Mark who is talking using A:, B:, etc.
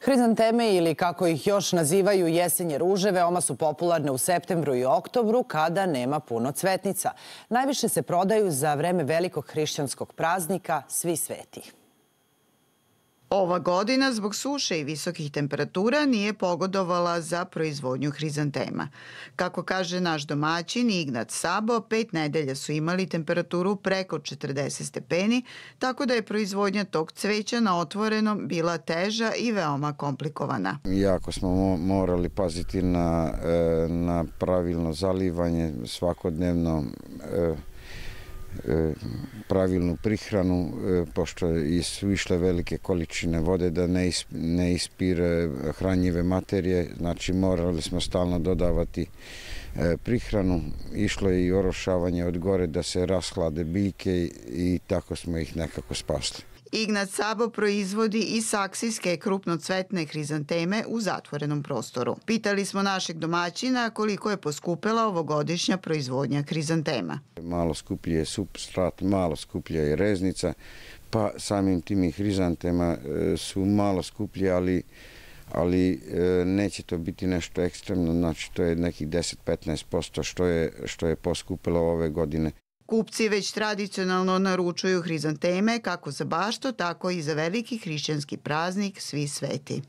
A: Hrizanteme ili kako ih još nazivaju jesenje ruže veoma su popularne u septembru i oktobru kada nema puno cvetnica. Najviše se prodaju za vreme velikog hrišćanskog praznika Svi sveti.
B: Ova godina zbog suše i visokih temperatura nije pogodovala za proizvodnju hrizantema. Kako kaže naš domaćin Ignat Sabo, pet nedelja su imali temperaturu preko 40 stepeni, tako da je proizvodnja tog cveća na otvorenom bila teža i veoma komplikovana.
C: Jako smo morali paziti na, e, na pravilno zalivanje svakodnevno e, pravilnu prihranu, e, pošto su išle velike količine vode da ne, ne ispire hranjive materije, znači morali smo stalno dodavati e, prihranu, išlo je i orošavanje od gore da se rashlade biljke i tako smo ih nekako spasli.
B: Ignat Sabo proizvodi i saksijske krupnocvetne hrizanteme u zatvorenom prostoru. Pitali smo našeg domaćina koliko je poskupila ovogodišnja proizvodnja hrizantema.
C: Malo skuplje je substrat, malo skuplja je reznica, pa samim tim i hrizantema e, su malo skuplje, ali ali e, neće to biti nešto ekstremno, znači to je nekih 10-15% što je, što je poskupilo ove godine.
B: Kupci već tradicionalno naručuju hrizanteme kako za bašto, tako i za veliki hrišćanski praznik Svi sveti.